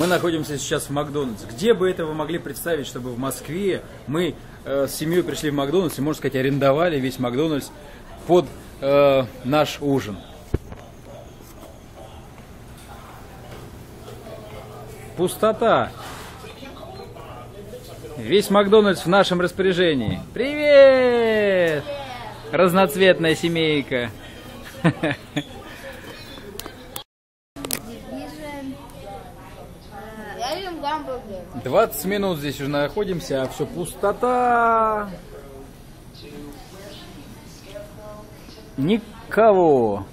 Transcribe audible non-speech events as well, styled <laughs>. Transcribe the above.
Мы находимся сейчас в Макдональдс. Где бы это вы могли представить, чтобы в Москве мы э, с семьей пришли в Макдональдс и, можно сказать, арендовали весь Макдональдс под э, наш ужин? Пустота. Весь Макдональдс в нашем распоряжении. Привет! Разноцветная семейка. <laughs> Поим гамбургер. 20 минут здесь уже находимся, а все пустота. Никого.